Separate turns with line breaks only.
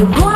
you want